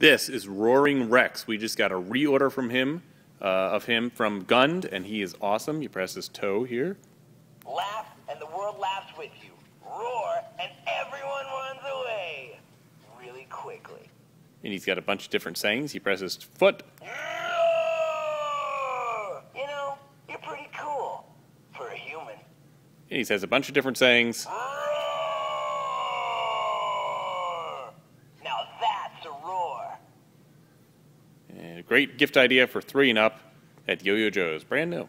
This is Roaring Rex. We just got a reorder from him, uh, of him from Gund, and he is awesome. You press his toe here. Laugh, and the world laughs with you. Roar, and everyone runs away. Really quickly. And he's got a bunch of different sayings. He press his foot. Roar! You know, you're pretty cool for a human. And he says a bunch of different sayings. Roar! A roar. And a great gift idea for three and up at Yo Yo Joe's. Brand new.